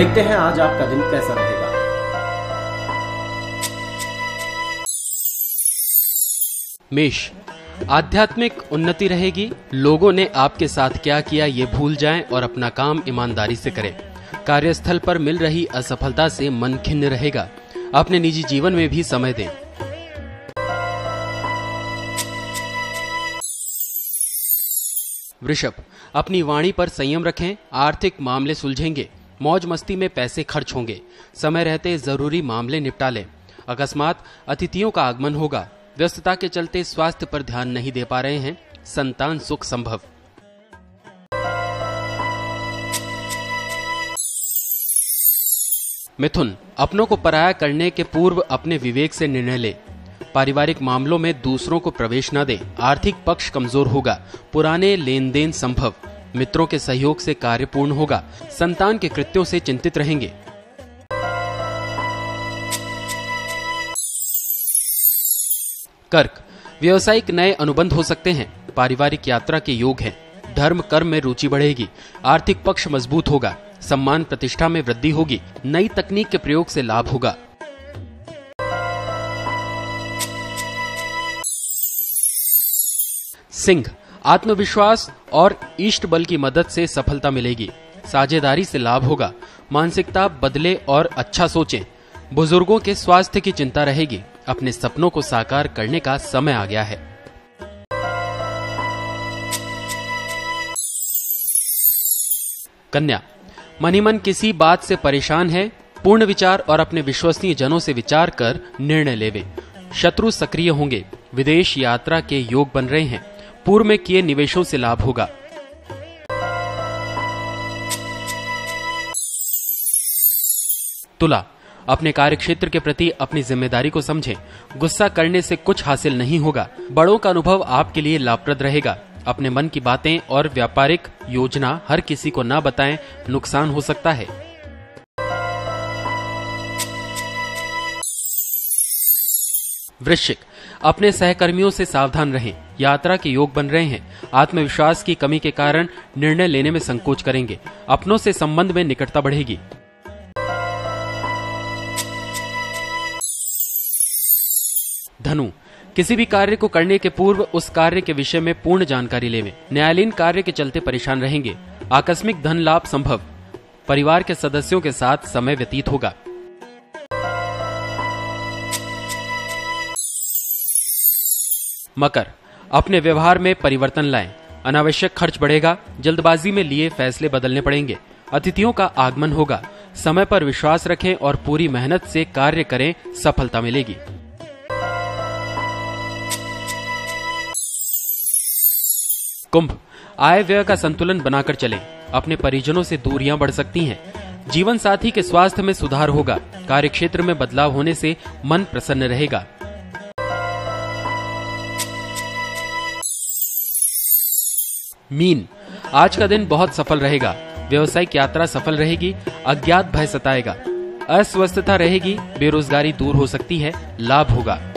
देखते हैं आज आपका दिन कैसा रहेगा। मेष, आध्यात्मिक उन्नति रहेगी। लोगों ने आपके साथ क्या किया ये भूल जाएँ और अपना काम ईमानदारी से करें। कार्यस्थल पर मिल रही असफलता से मन खिन्न रहेगा। अपने निजी जीवन में भी समय दें। वृषभ, अपनी वाणी पर संयम रखें, आर्थिक मामले सुलझेंगे। मौज मस्ती में पैसे खर्च होंगे। समय रहते ज़रूरी मामले निपटा लें। अकस्मात अतिथियों का आगमन होगा। व्यस्तता के चलते स्वास्थ्य पर ध्यान नहीं दे पा रहे हैं। संतान सुख संभव। मिथुन, अपनों को पराया करने के पूर्व अपने विवेक से निर्णय ले। पारिवारिक मामलों में दूसरों को प्रवेश न दे। आर्थिक पक्ष कमज़ोर होगा। पुराने लेन देन संभव। मित्रों के सहयोग से कार्य पूर्ण होगा। संतान के कृत्यों से चिंतित रहेंगे। कर्क, व्यवसायिक नए अनुबंध हो सकते हैं। पारिवारिक यात्रा के योग हैं। धर्म कर्म में रुचि बढ़ेगी। आर्थिक पक्ष मज़बूत होगा। सम्मान प्रतिष्ठा में वृद्धि होगी। नई तकनीक के प्रयोग से लाभ होगा। सिंह आत्मविश्वास और इष्ट बल की मदद से सफलता मिलेगी। साझेदारी से लाभ होगा। मानसिकता बदले और अच्छा सोचें। बुज़ुर्गों के स्वास्थ्य की चिंता रहेगी। अपने सपनों को साकार करने का समय आ गया है। कन्या, मनीमन किसी बात से परेशान है? पूर्ण विचार और अपने विश्वसनीय जनों से विचार कर निर्णय लेवे। शत्रु सक्रिय होंगे। विदेश यात्रा के योग बन रहे हैं। पूर्व में किए निवेशों से लाभ होगा। तुला, अपने कार्यक्षेत्र के प्रति अपनी ज़िम्मेदारी को समझें। गुस्सा करने से कुछ हासिल नहीं होगा। बड़ों का अनुभव आपके लिए लाभप्रद रहेगा। अपने मन की बातें और व्यापारिक योजना हर किसी को न बताएँ, नुकसान हो सकता है। वृश्चिक, अपने सहकर्मियों से सावधान रहें। यात्रा के योग बन रहे हैं। आत्मविश्वास की कमी के कारण निर्णय लेने में संकोच करेंगे। अपनों से संबंध में निकटता बढ़ेगी। धनु, किसी भी कार्य को करने के पूर्व उस कार्य के विषय में पूर्ण जानकारी लेवे। न्यायालयीन कार्य के चलते परेशान रहेंगे। आकस्मिक धन लाभ संभव। परिवार के सदस्यों के साथ समय व्यतीत होगा। मकर अपने व्यवहार में परिवर्तन लाएँ। अनावश्यक खर्च बढ़ेगा, जल्दबाजी में लिए फैसले बदलने पड़ेंगे। अतिथियों का आगमन होगा। समय पर विश्वास रखें और पूरी मेहनत से कार्य करें, सफलता मिलेगी। कुंभ, आय व्यय का संतुलन बनाकर चलें। अपने परिजनों से दूरियाँ बढ़ सकती हैं। जीवन साथी के स्वास्थ्य में सुधार होगा। कार्य क्षेत्र में बदलाव होने से मन प्रसन्न रहेगा। मीन। आज का दिन बहुत सफल रहेगा। व्यवसायिक यात्रा सफल रहेगी, अज्ञात भय सताएगा। अस्वस्थता रहेगी, बेरोजगारी दूर हो सकती है, लाभ होगा।